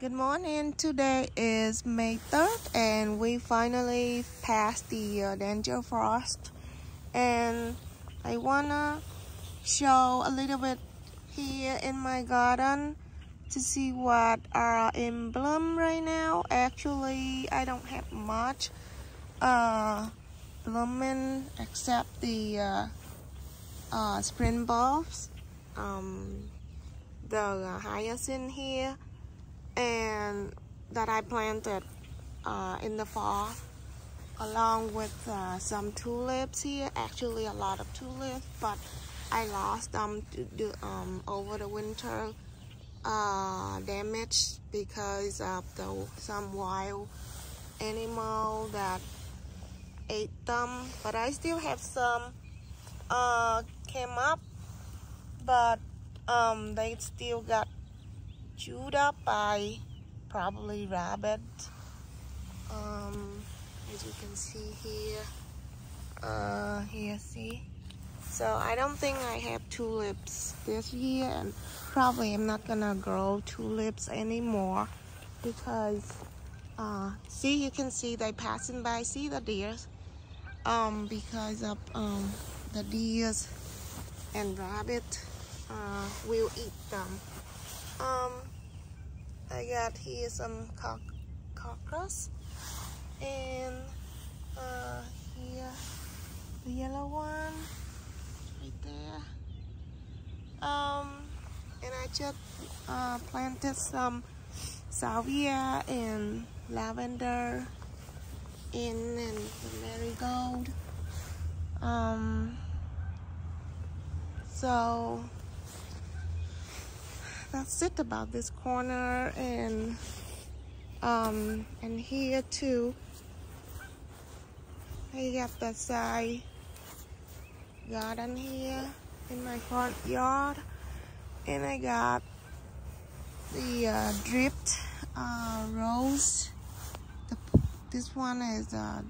Good morning. Today is May 3rd and we finally passed the uh, danger frost and I wanna show a little bit here in my garden to see what are in bloom right now. Actually, I don't have much uh, blooming except the uh, uh, spring bulbs, um, the hyacinth here and that I planted uh, in the fall along with uh, some tulips here actually a lot of tulips but I lost them to, um, over the winter uh, damage because of the some wild animal that ate them but I still have some uh, came up but um, they still got chewed up by probably rabbit. Um, as you can see here, uh, here, see? So I don't think I have tulips this year and probably I'm not gonna grow tulips anymore because uh, see you can see they passing by see the deers um, because of um, the deers and rabbit uh, will eat them um, I got here some cock cockroach and uh, here the yellow one right there. Um, and I just uh, planted some salvia and lavender in and the marigold. Um, so that's it about this corner and um and here too. I got the side garden here in my front yard. And I got the uh, Drift uh, rose. The, this one is a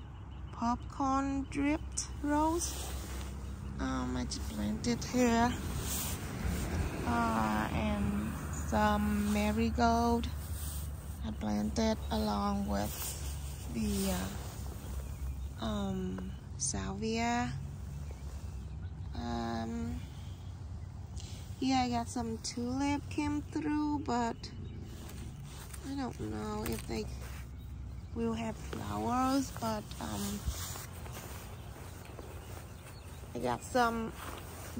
popcorn Drift rose. Um, I just planted here. Uh, and some marigold I planted along with the uh, um, salvia. Um, yeah, I got some tulip came through, but I don't know if they will have flowers, but um, I got some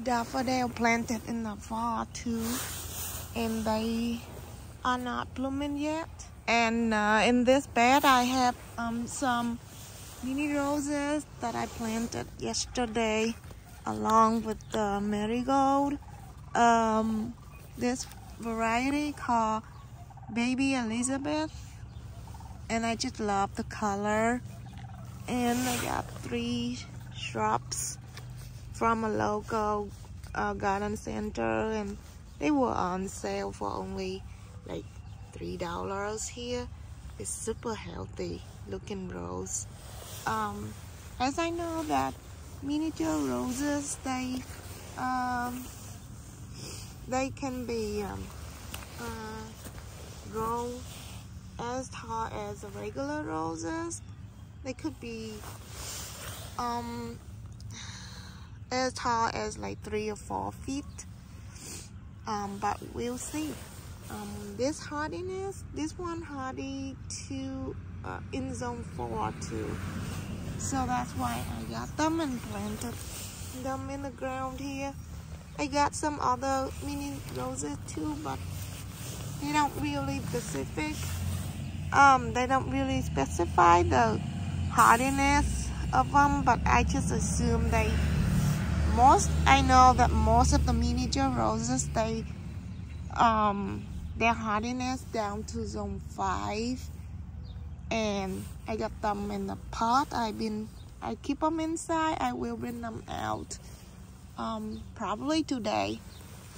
daffodil planted in the fall too and they are not blooming yet. And uh, in this bed, I have um, some mini roses that I planted yesterday along with the marigold. Um, this variety called Baby Elizabeth. And I just love the color. And I got three shrubs from a local uh, garden center. And they were on sale for only like three dollars here. It's super healthy looking rose. Um, as I know that miniature roses they um, they can be um, uh, grow as tall as regular roses. They could be um, as tall as like three or four feet um, but we'll see. Um, this hardiness this one hardy to uh, in zone 4 too so that's why I got them and planted them in the ground here. I got some other mini roses too but they don't really specific. Um, they don't really specify the hardiness of them but I just assume they most I know that most of the miniature roses they um their hardiness down to zone 5 and I got them in the pot. I've been I keep them inside. I will bring them out um, probably today.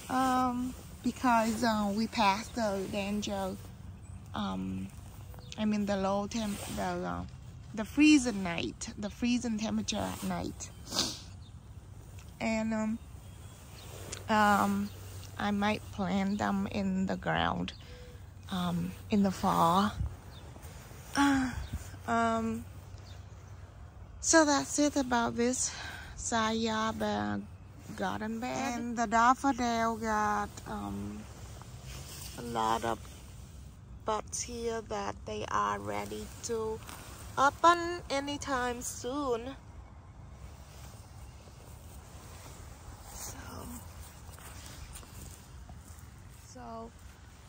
Um, because uh, we passed the danger um, I mean the low temp the uh, the freezing night the freezing temperature at night and um, um, I might plant them in the ground um, in the fall. Um, so that's it about this Sayab garden bed. And the daffodil got um, a lot of buds here that they are ready to open anytime soon. So, so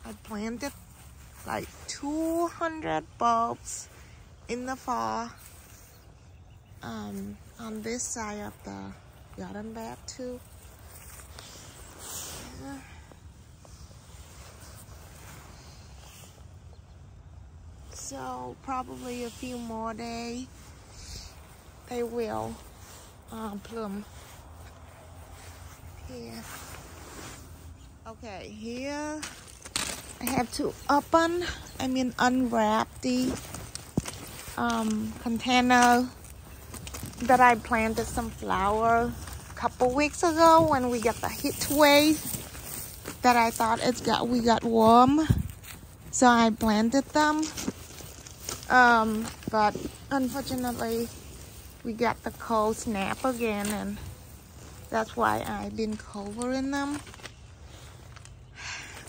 I planted like 200 bulbs in the fall um, on this side of the garden bed too. So probably a few more days they will uh, plum here. Okay, here. I have to open, I mean unwrap the um, container that I planted some flower a couple weeks ago when we got the heat wave that I thought it's got we got warm. So I planted them. Um, but unfortunately we got the cold snap again and that's why I've been covering them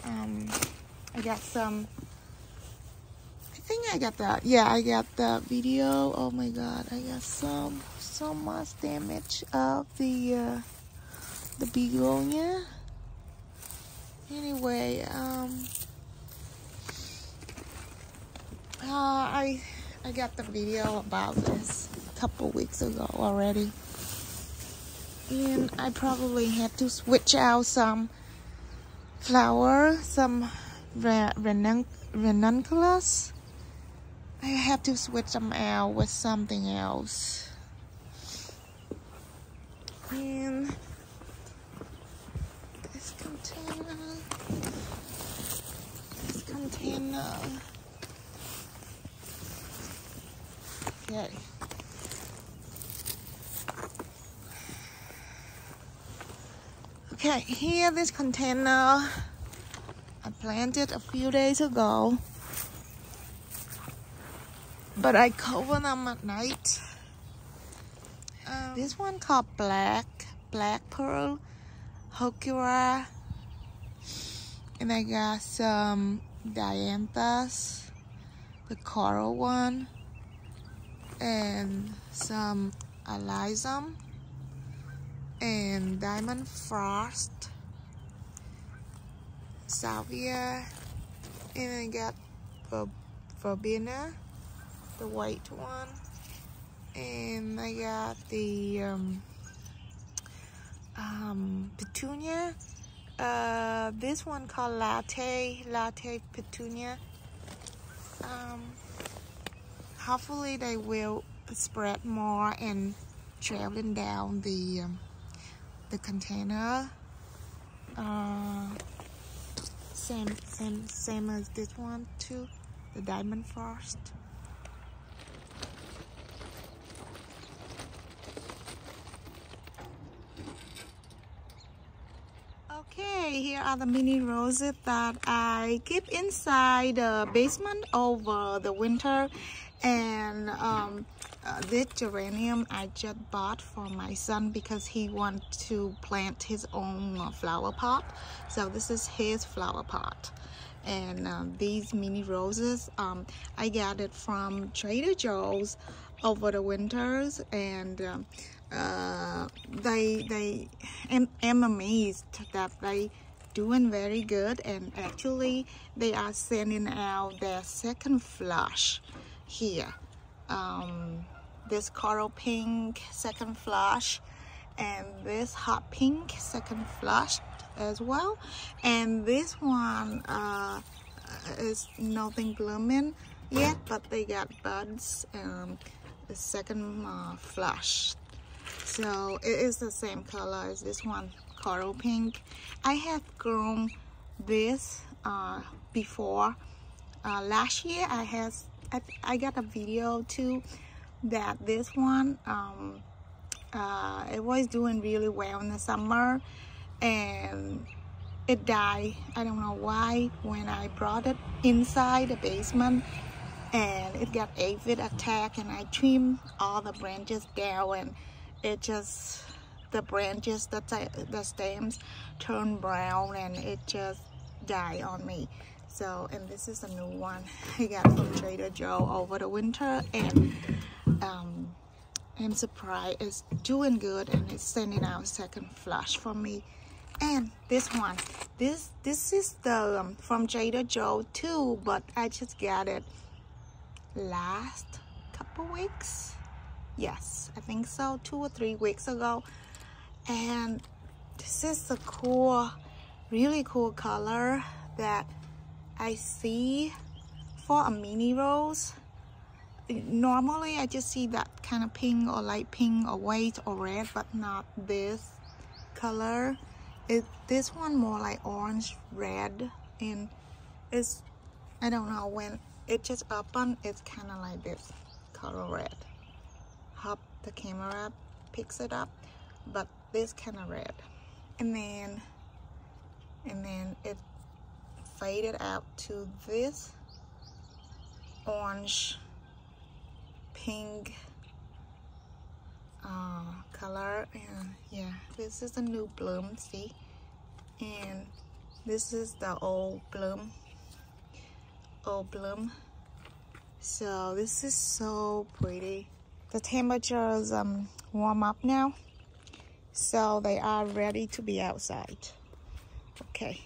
um, I got some I think I got that yeah I got the video oh my god I got some so much damage of the uh, the begonia. Anyway, um, uh, I I got the video about this a couple weeks ago already, and I probably had to switch out some flower, some ranunculus. I have to switch them out with something else in this container. This container. Okay. Okay, here this container I planted a few days ago. But I cover them at night this one called Black, Black Pearl, Heuchera. And I got some Dianthus, the coral one, and some Alyssum, and Diamond Frost, Salvia, and I got Verbena, the white one and I got the um, um, petunia. Uh, this one called latte, latte petunia. Um, hopefully they will spread more and traveling down the um, the container. Uh, same, same, same as this one too, the diamond frost. Okay, here are the mini roses that I keep inside the basement over the winter. And um, uh, this geranium I just bought for my son because he wants to plant his own uh, flower pot. So this is his flower pot. And uh, these mini roses, um, I got it from Trader Joe's over the winters. And um, uh, they they am, am amazed that they doing very good and actually they are sending out their second flush here um, this coral pink second flush and this hot pink second flush as well. And this one uh, is nothing blooming yet but they got buds and the second uh, flush. So it is the same color as this one coral pink. I have grown this uh, before uh, last year. I had I, I, got a video too that this one um, uh, it was doing really well in the summer and it died. I don't know why. When I brought it inside the basement and it got aphid attack and I trimmed all the branches down and it just the branches the, the stems turn brown and it just died on me. So and this is a new one. I got from Trader Joe over the winter and I'm surprised it's doing good and it's sending out second flush for me. And this one this this is the um, from Trader Joe too but I just got it last couple weeks. Yes I think so two or three weeks ago. And this is a cool really cool color that I see for a mini rose normally I just see that kind of pink or light pink or white or red but not this color. It this one more like orange red and it's I don't know when it just open it's kind of like this color red. Hope the camera picks it up but this kind of red. And then and then it faded out to this orange pink uh, color and yeah this is a new bloom see? And this is the old bloom old bloom. So this is so pretty. The temperatures um warm up now so they are ready to be outside. Okay